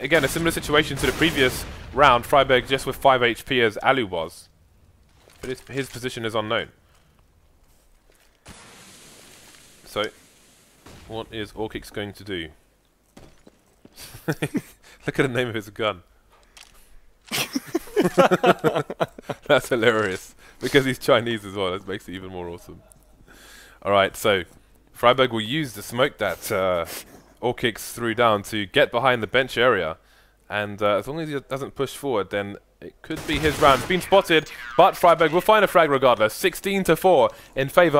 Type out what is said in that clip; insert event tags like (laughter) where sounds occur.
again, a similar situation to the previous round. Friberg just with 5 HP as allu was. But his, his position is unknown. So, what is Orkix going to do? (laughs) Look at the name of his gun. (laughs) That's hilarious. Because he's Chinese as well, that makes it even more awesome. Alright, so Friberg will use the smoke that uh, Orkix threw down to get behind the bench area. And uh, as long as he doesn't push forward, then it could be his round. Been spotted, but Friberg will find a frag regardless. 16 to 4 in favour